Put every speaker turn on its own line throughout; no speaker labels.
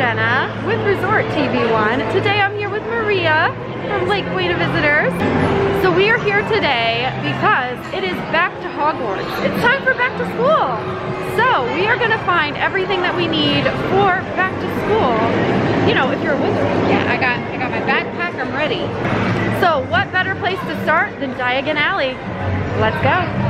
Jenna with Resort TV1. Today I'm here with Maria from Lake Wayna Visitors. So we are here today because it is back to Hogwarts. It's time for back to school. So we are gonna find everything that we need for back to school. You know, if you're a wizard. Yeah, I got, I got my backpack, I'm ready. So what better place to start than Diagon Alley? Let's go.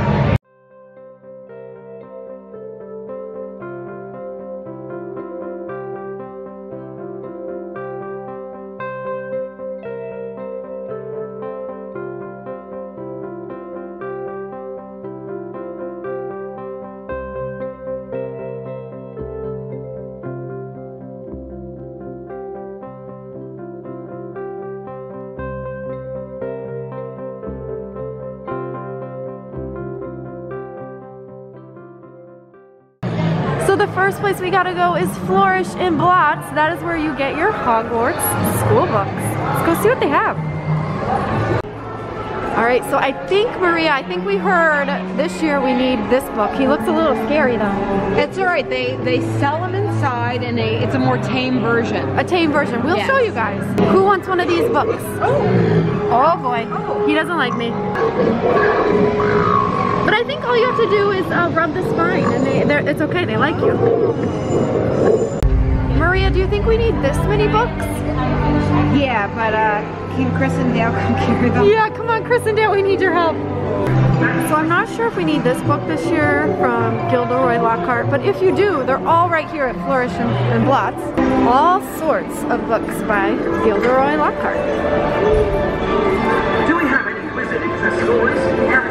First place we gotta go is Flourish and Blotts. That is where you get your Hogwarts school books. Let's go see what they have. All right, so I think, Maria, I think we heard this year we need this book. He looks a little scary though.
It's all right. They they sell them inside, and they it's a more tame version.
A tame version. We'll
Yes.
show you guys. Who wants one of these books? Oh, oh boy, he doesn't like me. But I think all you have to do is uh, rub the spine and they, they're- it's okay, they like you. Maria, do you think we need this many books?
Yeah, but uh, can Chris and Dale come carry them?
Yeah, come on, Chris and Dale, we need your help. So I'm not sure if we need this book this year from Gilderoy Lockhart, but if you do, they're all right here at Flourish and, and Blotts. All sorts of books by Gilderoy Lockhart.
Do we have any wizarding for schools? Yes.
So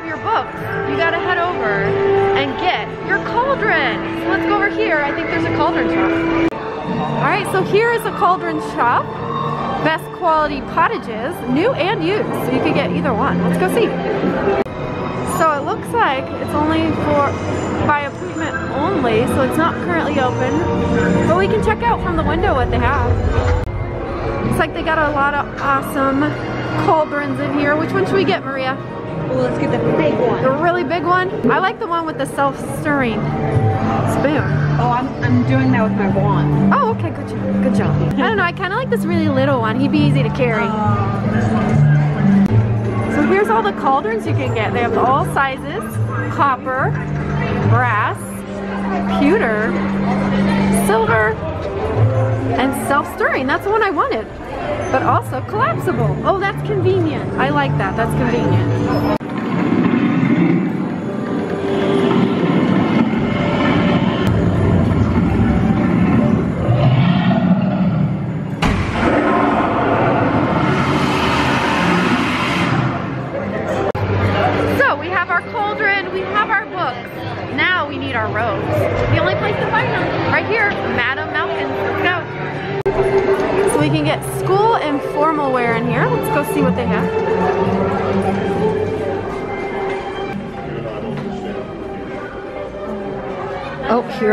have your books, you gotta head over and get your cauldron. So let's go over here. I think there's a cauldron shop. All right, so here is a cauldron shop. Best quality pottages, new and used. So you can get either one. Let's go see. So it looks like it's only for by appointment only, so it's not currently open. But we can check out from the window what they have. Looks like they got a lot of awesome cauldrons in here. Which one should we get, Maria?
Well, let's get the big one.
The really big one? I like the one with the self-stirring spoon.
Oh, I'm I'm doing that with my wand.
Oh, okay, good job. Good job. I don't know, I kind of like this really little one. He'd be easy to carry. Uh, so here's all the cauldrons you can get. They have all sizes, copper, brass, pewter, silver, and self-stirring. That's the one I wanted. But also collapsible. Oh, that's convenient. I like that. That's convenient.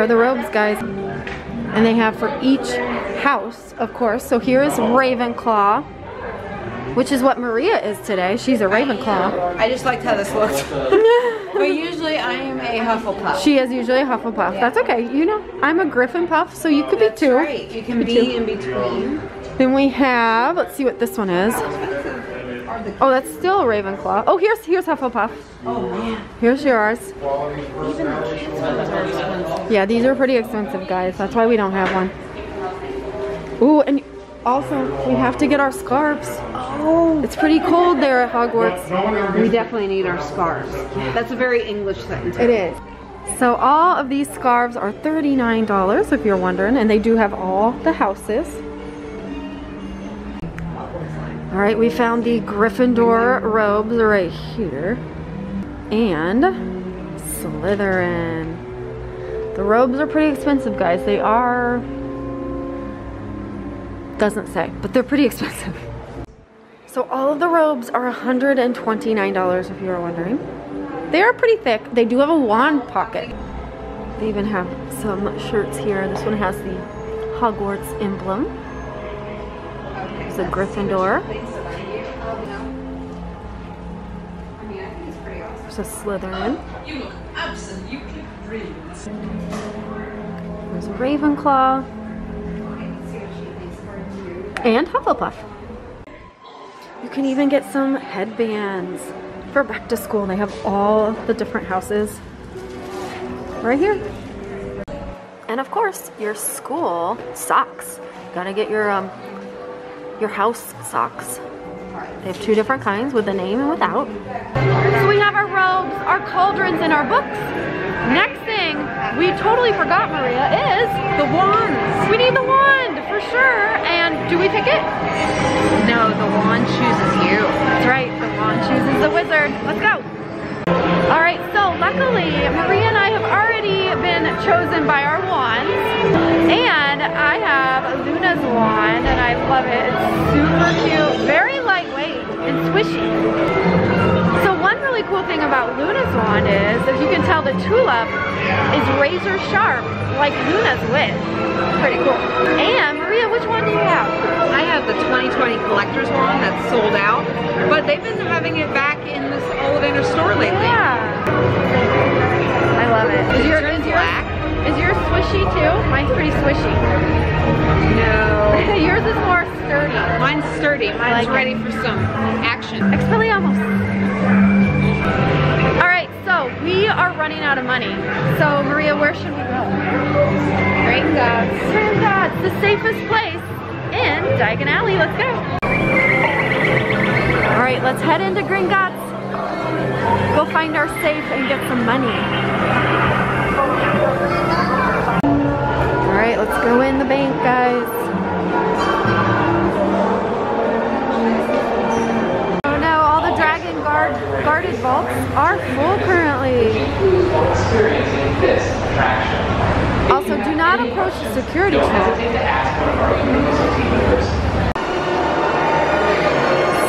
Are the robes, guys. And they have for each house, of course. So here is Ravenclaw, which is what Maria is today. She's a Ravenclaw.
I just liked how this looked. but usually I am a Hufflepuff.
She is usually a Hufflepuff. That's okay. You know, I'm a Griffin Puff, so you could be
That's
too.
right. You can be in between.
Then we have, let's see what this one is. Oh, that's still a Ravenclaw. Oh, here's here's Hufflepuff.
Oh man.
Here's yours.
Even the kids ones.
Yeah, these are pretty expensive, guys. That's why we don't have one. Ooh, and also we have to get our scarves.
Oh.
It's pretty cold there at Hogwarts.
We definitely need our scarves. That's a very English thing.
It is. So all of these scarves are $39 if you're wondering, and they do have all the houses. All right, we found the Gryffindor robes right here. And Slytherin. The robes are pretty expensive, guys. They are, doesn't say, but they're pretty expensive. So all of the robes are $129 if you were wondering. They are pretty thick. They do have a wand pocket. They even have some shirts here. This one has the Hogwarts emblem. A Gryffindor. There's a Slytherin. There's a Ravenclaw, and Hufflepuff. You can even get some headbands for back to school. They have all the different houses right here. And of course, your school socks. Gotta get your um your house socks. They have two different kinds with a name and without. So we have our robes, our cauldrons, and our books. Next thing we totally forgot, Maria, is
The wand.
we need the wand for sure. And do we pick it?
No, the wand chooses you.
That's right, the wand chooses the wizard. Let's go. All right, so luckily Maria have been chosen by our wands. And I have Luna's wand and I love it. It's super cute, very lightweight and swishy. So one really cool thing about Luna's wand is, as you can tell, the tulip is razor sharp, like Luna's wit. Pretty cool. And Maria, which one do you have?
I have the 2020 collector's wand that's sold out, but they've been having it back in this Ollivander store lately.
Yeah. I love it. Is, your,
Turns
is, yours,
black.
is yours swishy too? Mine's pretty swishy.
No.
yours is more sturdy.
Mine's sturdy. Mine's
like it.
ready for some action.
Expelliarmus. All right, so we are running out of money. So Maria, where should we go?
Great gods.
Gringotts, the safest place in Diagon Alley. Let's go. All right, let's head into Gringotts. Go find our safe and get some money. All right, let's go in the bank, guys. Oh no, all the dragon guard guarded vaults are full currently. Also, do not approach the security check.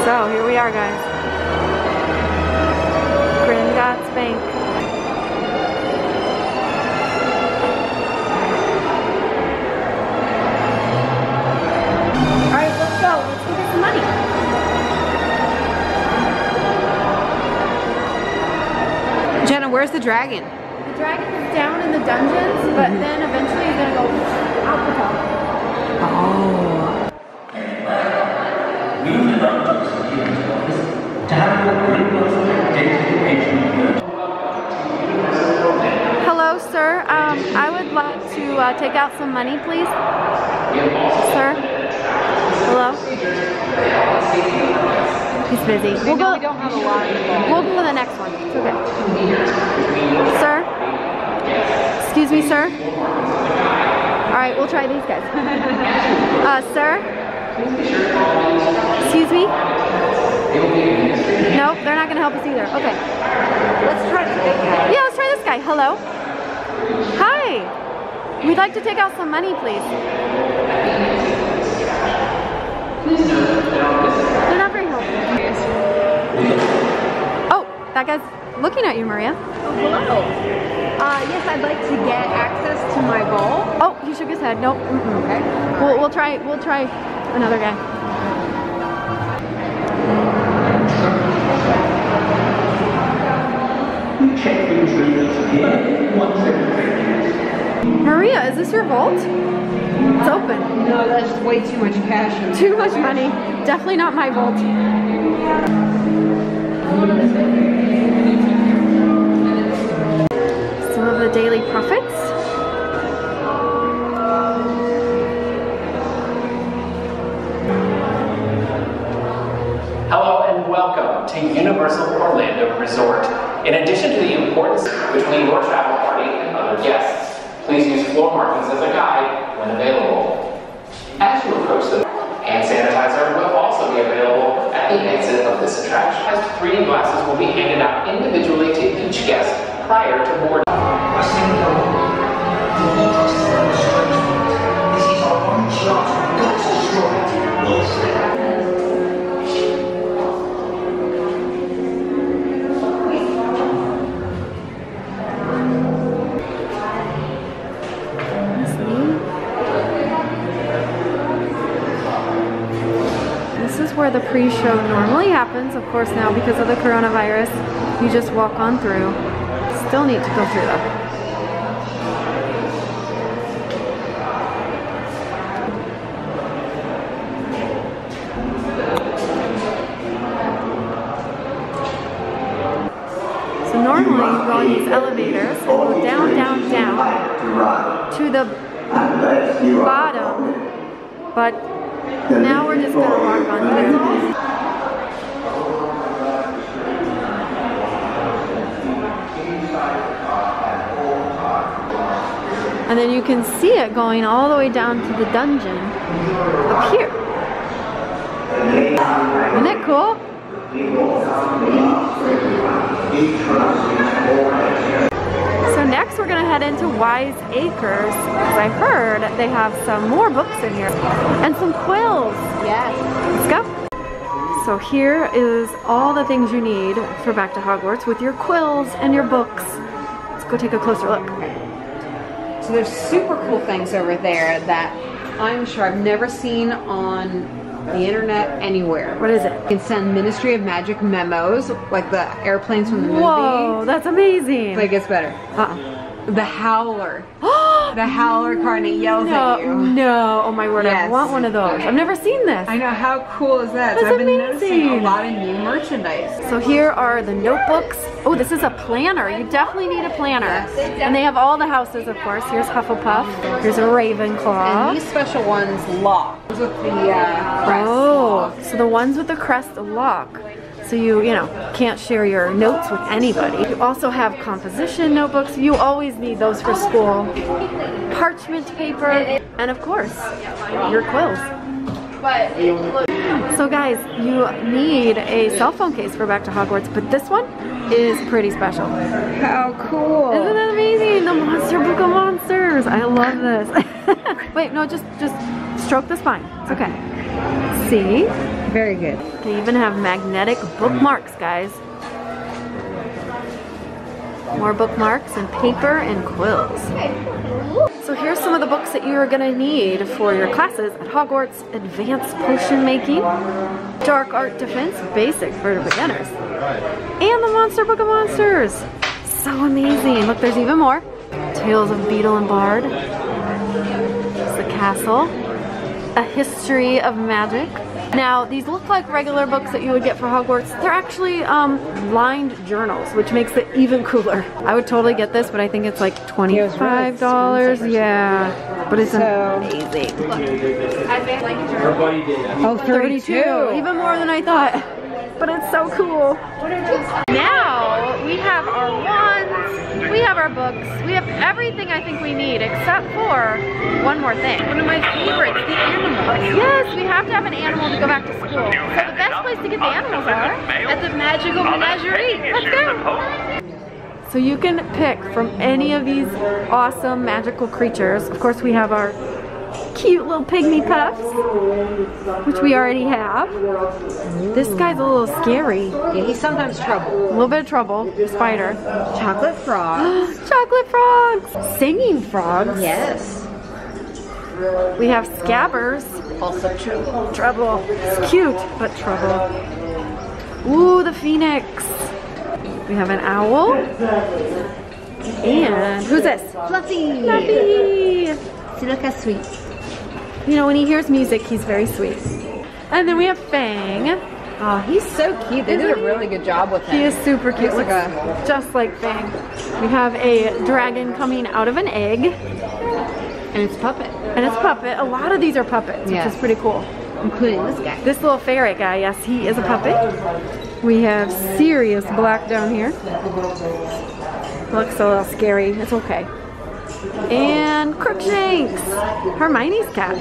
So here we are, guys. Gringotts Bank.
Where's the dragon?
The dragon is down in the dungeons, but then eventually he's gonna go out the top.
Oh.
To have your Gringotts identification
Hello, sir. Um, I would like to uh, take out some money, please. Sir. Hello. He's busy. We'll go.
we don't have a lot
We'll go to the next one. It's okay. Sir? Excuse me, sir? Alright, we'll try these guys. uh, sir? Excuse me? Nope, they're not gonna help us either. Okay.
Let's try the big guy.
Yeah, let's try this guy. Hello? Hi! We'd like to take out some money, please. That guy's looking at you, Maria.
Oh, hello. Uh, yes, I'd like to get access to my bowl.
Oh, he shook his head. Nope. Mm-mm.
Okay.
We'll, we'll try. We'll try another guy.
check these readers here once every three years.
Maria, is this your vault? It's open.
No, that's just way too much cash.
Too much money. Definitely not my vault. Some of the Daily Prophets.
Hello and welcome to Universal Orlando Resort. In addition to the importance between your travel party and other guests, please use floor markings as a guide when available. As you approach the hand sanitizer will at the exit of this attraction. As reading glasses will be handed out individually to each guest prior to boarding.
I think the, the water's very strange. This is our one chance. We've got to
where the pre-show normally happens. Of course now because of the coronavirus, you just walk on through. Still need to go through though. So normally you go on these elevators and go down, down, down to the bottom, but now we're just gonna walk on. And then you can see it going all the way down to the dungeon up here. Isn't it cool? So next we're gonna head into Wise Acres because I heard they have some more books in here and some quills.
Yes.
Let's go. So here is all the things you need for Back to Hogwarts with your quills and your books. Let's go take a closer look.
So there's super cool things over there that I'm sure I've never seen on the internet anywhere.
What is it?
You can send Ministry of Magic memos, like the airplanes from the movie.
Whoa, that's amazing.
But it gets better.
uh-uh.
The Howler. the Howler it yells
no,
at you.
no, oh my word, I want one of those. I've never seen this.
I know, how cool is that? so
That's
I've been noticing
amazing.
a lot of new merchandise.
So here are the notebooks. Oh, this is a planner. You definitely need a planner. And they have all the houses, of course. Here's Hufflepuff. Here's a Ravenclaw.
And these special ones lock. Those with the uh, crest
Oh,
lock.
so the ones with the crest lock. So you, you know, can't share your notes with anybody. You also have composition notebooks. You always need those for school. Parchment paper, and of course, your quills. So guys, you need a cell phone case for Back to Hogwarts, but this one is pretty special.
How cool.
Isn't that amazing? The Monster Book of Monsters. I love this. Wait, no, just just stroke the spine. It's okay. See?
Very good.
They even have magnetic bookmarks, guys. More bookmarks and paper and quills. So here's some of the books that you are gonna need for your classes at Hogwarts. Advanced Potion Making, Dark Art Defense, Basic for beginners, and the Monster Book of Monsters. So amazing. Look, there's even more. Tales of Beedle and Bard. It's the castle. A History of Magic. Now, these look like regular books that you would get for Hogwarts. They're actually um, lined journals, which makes it even cooler. I would totally get this, but I think it's like $25. Yeah, but it's
So-
amazing.
Oh,
32, even more than I thought. But it's so cool. Now we have our books, we have everything I think we need except for one more thing.
One of my favorites, the animals.
Yes, we have to have an animal to go back to school. So the best place to get the animals are at the Magical Menagerie. Let's go. So you can pick from any of these awesome magical creatures. Of course, we have our cute little pygmy puffs, which we already have. This guy's a little scary.
Yeah, he's sometimes trouble.
A little bit of trouble. Spider.
Chocolate frog.
Chocolate frogs. Singing frogs.
yes.
We have scabbers.
Also true.
Trouble. It's cute, but trouble. Ooh, the phoenix. We have an owl. And who's this?
Fluffy.
Fluffy.
How sweet.
You know, when he hears music, he's very sweet. And then we have Fang.
Oh, he's so cute. They did a really good job with him.
He is super cute.
Looks like
just like Fang. We have a dragon coming out of an egg.
And it's puppet,
And it's puppet. A lot of these are puppets, which is pretty cool.
including this guy.
This little ferret guy, yes, he is a puppet. We have Sirius Black down here. Looks a little scary. It's okay. And Crookshanks, Hermione's cat.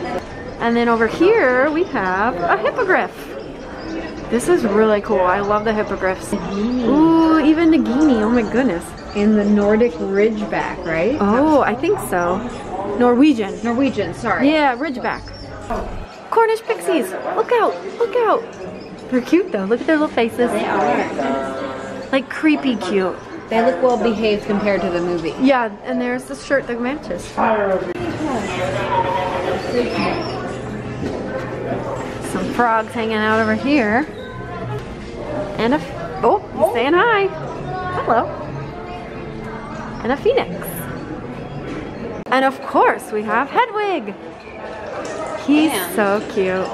And then over here we have a hippogriff. This is really cool. I love the hippogriffs. Ooh, even Nagini. Oh my goodness.
In the Nordic Ridgeback, right?
Oh, I think so. Norwegian.
Norwegian, sorry.
Yeah, Ridgeback. Cornish pixies. Look out. Look out. They're cute though. Look at their little faces.
They are.
Like creepy cute.
They look well behaved compared to the movie.
Yeah, and there's the shirt that matches. Some frogs hanging out over here. And a, oh, he's saying hi. Hello. And a phoenix. And of course, we have Hedwig. He's
And-
so cute.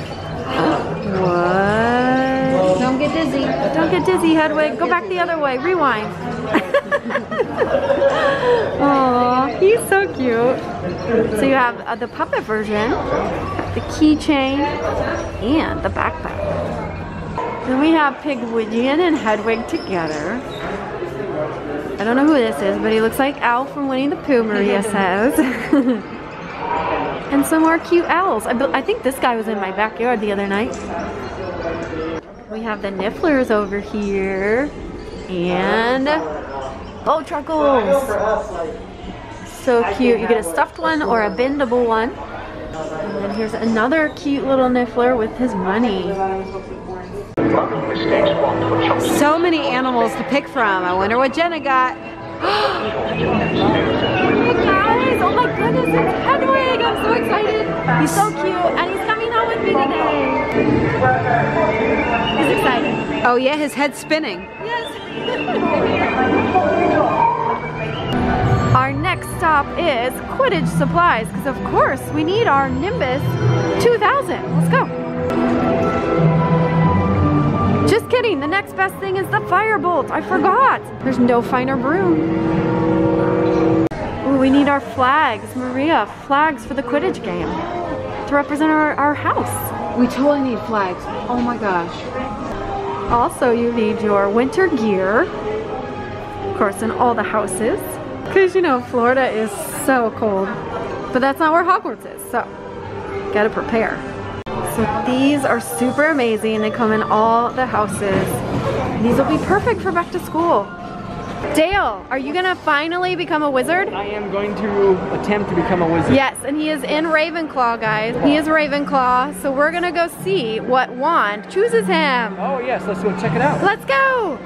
What?
Don't get dizzy.
Don't get dizzy, Hedwig. Go back the other way. Rewind. Oh, he's so cute. So you have uh, the puppet version, the keychain, and the backpack. Then we have Pigwidgeon and Hedwig together. I don't know who this is, but he looks like Owl from Winnie the Pooh, Maria says. and some more cute owls. I, I think this guy was in my backyard the other night. We have the Nifflers over here. And Bowtruckles. So cute. You get a stuffed one or a bendable one. And then here's another cute little Niffler with his money.
So many animals to pick from. I wonder what Jenna got.
Oh my goodness, it's Hedwig! I'm so excited. He's so cute and he's coming out with me today. He's excited.
Oh yeah, his head's spinning.
Yes. our next stop is Quidditch supplies because of course we need our Nimbus 2000. Let's go. Just kidding. The next best thing is the firebolt. I forgot. There's no finer broom. Ooh, we need our flags, Maria. Flags for the Quidditch game to represent our, our house.
We totally need flags. Oh my gosh.
Also, you need your winter gear, of course, in all the houses. Because, you know, Florida is so cold. But that's not where Hogwarts is, so gotta prepare. So these are super amazing. They come in all the houses. These will be perfect for back to school. Dale, are you gonna finally become a wizard?
I am going to attempt to become a wizard.
Yes, and he is in Ravenclaw, guys. He is Ravenclaw, so we're gonna go see what wand chooses him.
Oh yes, let's go check it out.
Let's go!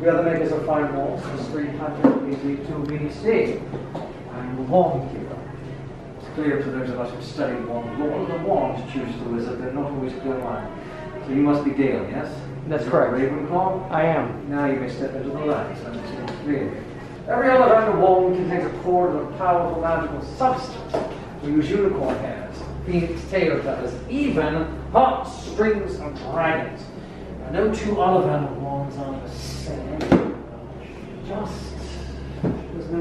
We have to make us a fine roll for 300 easy to be saved and warned here. It's clear to those of us who study warned. Lord, the wands choose to visit, they're not always clear line. So you must be Dale, yes?
That's correct.
Ravenclaw?
I am.
Now you may step into the light, so it's clear. Every other underworld contains a cord of powerful magical substance. We use unicorn hairs, phoenix tail feathers, even hot strings of dragons. No two other wands are the same. Just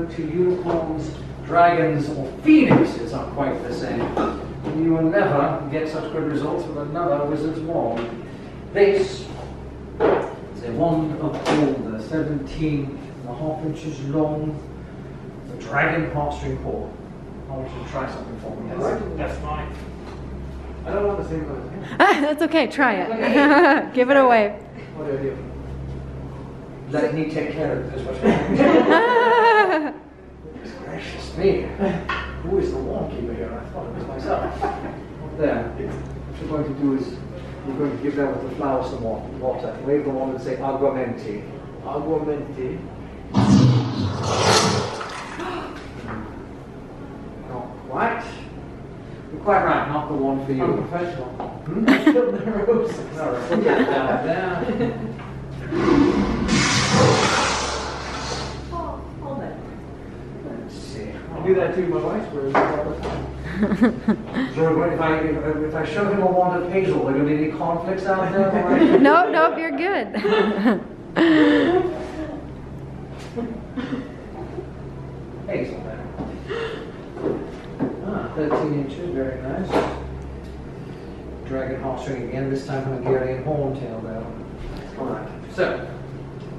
there's no unicorns, dragons, or phoenixes are quite the same. You will never get such good results with another wizard's wand. This is a wand of boulder, 17 and a half inches long, the dragon heartstring cord. I want you to try something for me. Yes, that's fine. I don't want the same color.
Ah, that's okay, try it. Give it away.
What do I do? Let me take care of this. What's wrong? Goodness gracious me. Who is the keeper here? I thought it was myself. There. What you're going to do is you're going to give that with the flower some wa- water. Wave the wand and say aguamenti. Aguamenti. Not quite. You're quite right, not the one for you. I'm professional. Hmm? No, put that down there.
do that too. My wife's wearing it all the time.
So if I, if if I show him a wand of hazel, are there going to be any conflicts out there?
nope, nope, you're good.
Hazel there. Ah, 13 inches, very nice. Dragon heartstring again, this time on a Hungarian horntail though. Alright, so,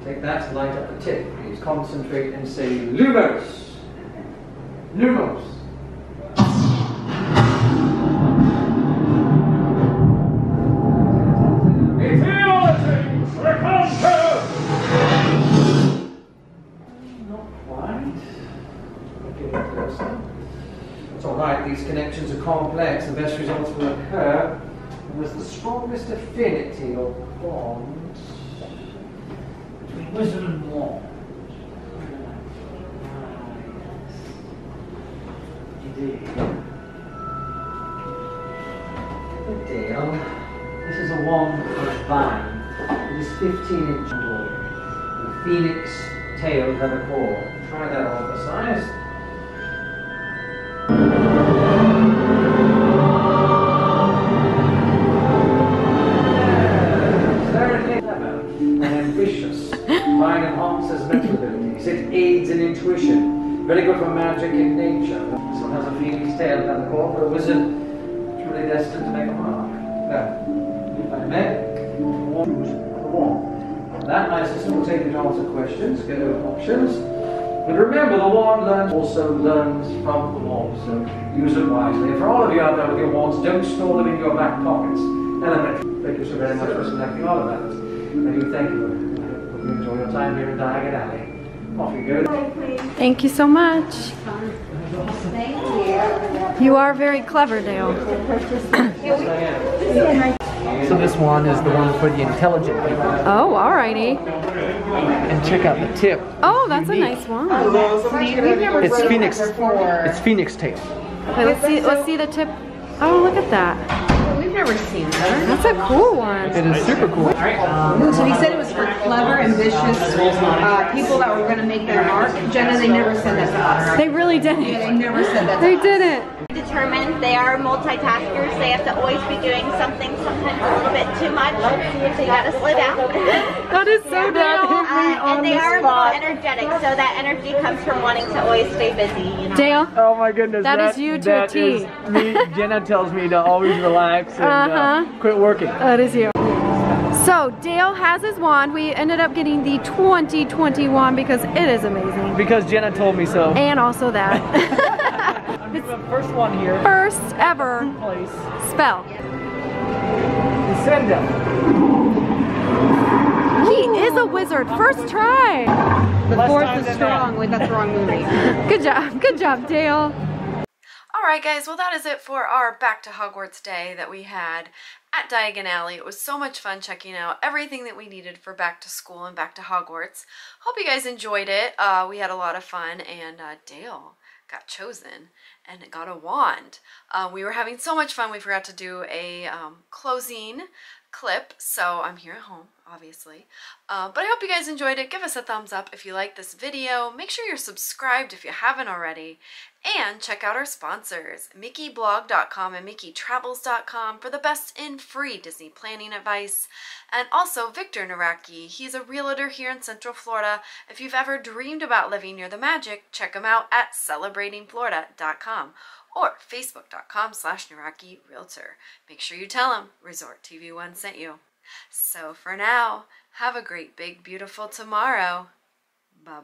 take that, light up the tip, please. Concentrate and say Lumos. Lumos. Not quite. Closer. It's all right, these connections are complex. The best results will occur there's the strongest affinity of bonds between wizard and wand. Indeed. Good deal. This is a wand of vine. It is 15 inch tall. The phoenix tail feather core. try that on the size. Ambitious. Mine enhances mental abilities. It aids in intuition. Very good for magic in nature. This one has a phoenix tail and the core for a wizard. Truly destined to make a mark. Now, if I may, wand. That my assistant will take you to answer questions, go over options. But remember, the wand learns also learns from the wand, so use it wisely. And for all of you out there with your wands, don't store them in your back pockets. Elementary. Thank you so very much for selecting all of that. I do thank you. Hope you enjoy your time here in Diagon Alley. Off you go.
Thank you so much. You are very clever, Dale.
So this one is the one for the intelligent people.
Oh, alrighty.
And check out the tip.
Oh, that's a nice one.
Oh, it's phoenix. It's phoenix tail.
Wait, let's see. Let's see the tip. Oh, look at that.
We've never seen that.
That's a cool one.
It is super cool.
So he said it was for clever, ambitious uh, people that were going to make their mark. Jenna, they never said that to us.
They really didn't.
they never said that.
They
us.
didn't.
determined they are multitaskers. They have to always be doing something, sometimes a little bit too much. They you gotta slow down.
That is so Dale.
Uh, and they are a little energetic, so that energy comes from wanting to always stay busy. You know.
Dale.
Oh my goodness.
That is you to a
that
T.
is me. Jenna tells me to always relax and
Uh-huh.
uh, quit working.
That is you. So Dale has his wand. We ended up getting the 2020 wand because it is amazing.
Because Jenna told me so.
And also that.
I'm doing the first one here.
First ever
Place.
spell.
Descendo.
He is a wizard. First try.
The
Less
fourth is strong. Wait, that's the wrong movie.
Good job. Good job, Dale. All right, guys. Well, that is it for our Back to Hogwarts day that we had at Diagon Alley. It was so much fun checking out everything that we needed for back to school and back to Hogwarts. Hope you guys enjoyed it. Uh, we had a lot of fun, and uh, Dale got chosen and got a wand. Uh, we were having so much fun, we forgot to do a um, closing clip, so I'm here at home, obviously. Uh, but I hope you guys enjoyed it. Give us a thumbs up if you like this video. Make sure you're subscribed if you haven't already. And check out our sponsors, MickeyBlog.com and MickeyTravels.com for the best in free Disney planning advice. And also Victor Nawrocki. He's a realtor here in Central Florida. If you've ever dreamed about living near the magic, check him out at CelebratingFlorida.com or Facebook.com slash Nawrocki Realtor. Make sure you tell him Resort TV One sent you. So for now, have a great, big, beautiful tomorrow. Bye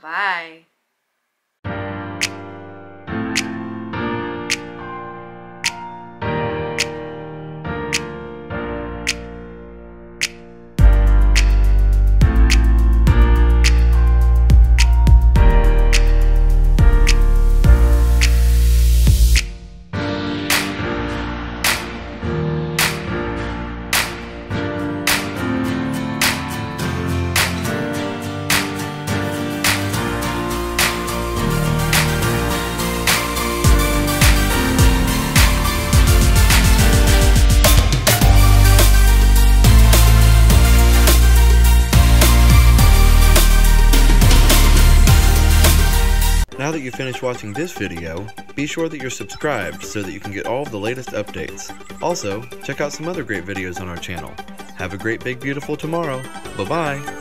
watching this video, be sure that you're subscribed so that you can get all of the latest updates. Also, check out some other great videos on our channel. Have a great big beautiful tomorrow. Bye bye!